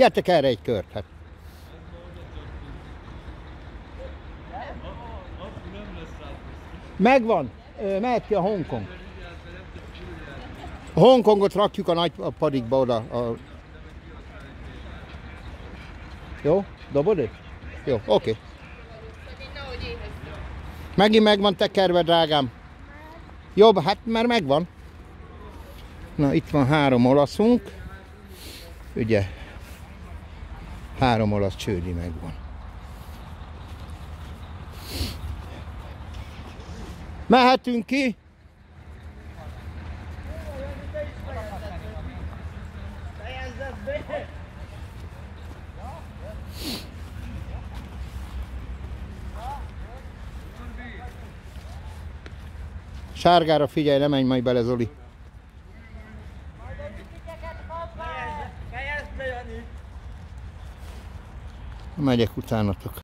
Gyertek erre egy kört, hát. Megvan. Mehet ki a Hongkong. A Hongkongot rakjuk a nagy a padikba oda. A... Jó? Dobod őt? Jó, oké. Okay. Megint megvan tekerve, drágám. Jobb, hát már megvan. Na, itt van három olaszunk. Ugye, három olasz csődi megvan. Mehetünk ki. Sárgára figyelj, ne menj majd bele, Zoli. Megyek utánatok.